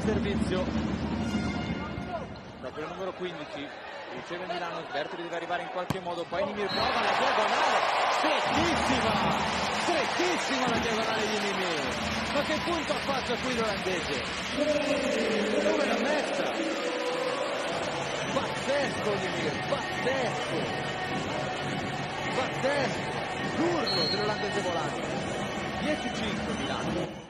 servizio. Dopo il numero 15 riceve Milano Bertoli deve arrivare in qualche modo poi Nimir prova la diagonale. Strettissima strettissima la diagonale di Nimir! Ma che punto ha fatto qui l'olandese? Dove l'ha messa? Pazzesco Nimir pazzesco! Pazzesco! L'urlo dell'olandese volante. 10-5 Milano.